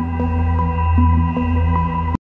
Música